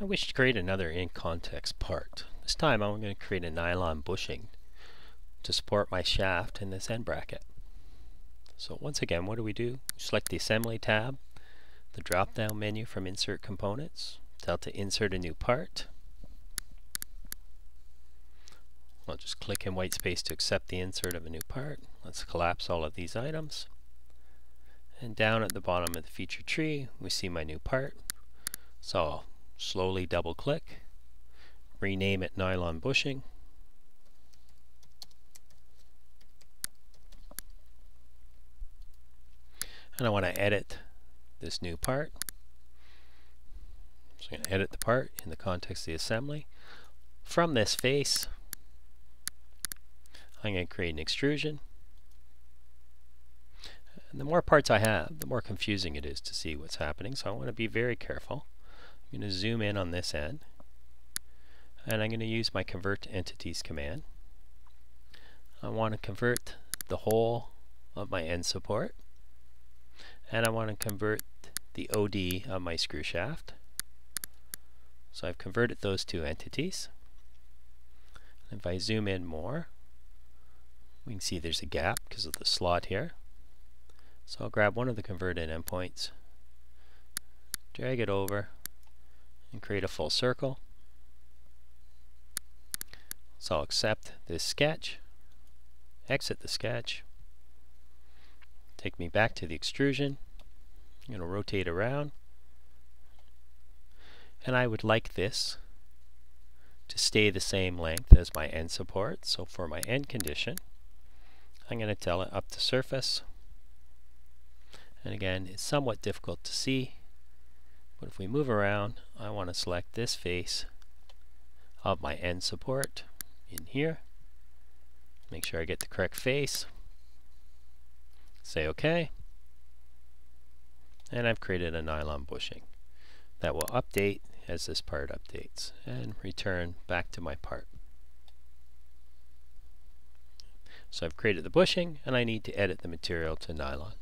I wish to create another in context part. This time I'm going to create a nylon bushing to support my shaft in this end bracket. So once again, what do we do? Select the Assembly tab, the drop-down menu from Insert Components, tell to insert a new part. I'll just click in white space to accept the insert of a new part. Let's collapse all of these items. And down at the bottom of the feature tree, we see my new part. So slowly double click, rename it nylon bushing, and I want to edit this new part. So I'm going to edit the part in the context of the assembly. From this face, I'm going to create an extrusion. And the more parts I have, the more confusing it is to see what's happening. So I want to be very careful. I'm going to zoom in on this end. And I'm going to use my convert entities command. I want to convert the whole of my end support. And I want to convert the OD of my screw shaft. So I've converted those two entities. If I zoom in more, we can see there's a gap because of the slot here. So I'll grab one of the converted endpoints, drag it over, and create a full circle. So I'll accept this sketch, exit the sketch, take me back to the extrusion. I'm going to rotate around. And I would like this to stay the same length as my end support. So for my end condition, I'm going to tell it up to surface. And again, it's somewhat difficult to see. But if we move around, I want to select this face of my end support in here. Make sure I get the correct face. Say OK. And I've created a nylon bushing that will update as this part updates and return back to my part. So I've created the bushing and I need to edit the material to nylon.